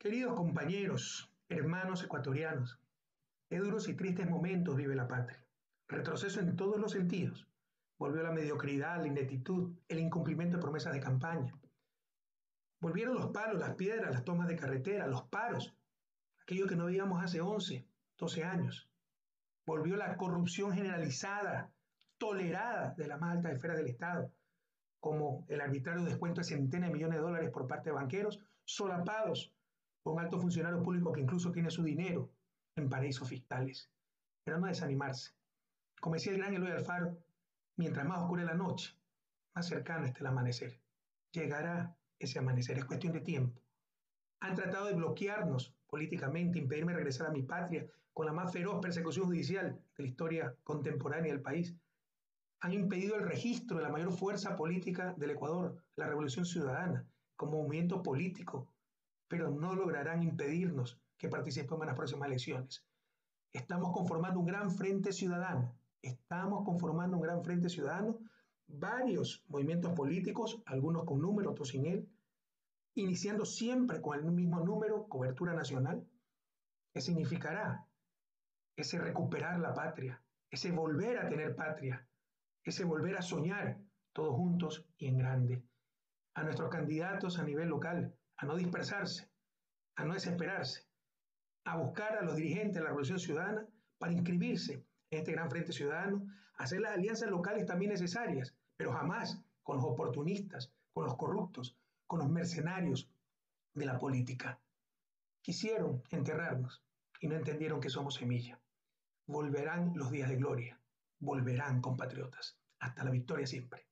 Queridos compañeros, hermanos ecuatorianos, qué duros y tristes momentos vive la patria. Retroceso en todos los sentidos. Volvió la mediocridad, la ineptitud, el incumplimiento de promesas de campaña. Volvieron los palos, las piedras, las tomas de carretera, los paros, aquello que no veíamos hace 11, 12 años. Volvió la corrupción generalizada, tolerada de la más alta esfera del Estado, como el arbitrario descuento de centenas de millones de dólares por parte de banqueros, solapados un alto funcionario público que incluso tiene su dinero en paraísos fiscales. Pero no desanimarse. Como decía el gran Eloy Alfaro, mientras más oscura la noche, más cercano está el amanecer. Llegará ese amanecer, es cuestión de tiempo. Han tratado de bloquearnos políticamente, impedirme regresar a mi patria con la más feroz persecución judicial de la historia contemporánea del país. Han impedido el registro de la mayor fuerza política del Ecuador, la Revolución Ciudadana, como movimiento político pero no lograrán impedirnos que participemos en las próximas elecciones. Estamos conformando un gran frente ciudadano, estamos conformando un gran frente ciudadano, varios movimientos políticos, algunos con número, otros sin él, iniciando siempre con el mismo número, cobertura nacional. ¿Qué significará? Ese recuperar la patria, ese volver a tener patria, ese volver a soñar todos juntos y en grande. A nuestros candidatos a nivel local, a no dispersarse, a no desesperarse, a buscar a los dirigentes de la Revolución Ciudadana para inscribirse en este gran frente ciudadano, hacer las alianzas locales también necesarias, pero jamás con los oportunistas, con los corruptos, con los mercenarios de la política. Quisieron enterrarnos y no entendieron que somos semilla. Volverán los días de gloria, volverán compatriotas. Hasta la victoria siempre.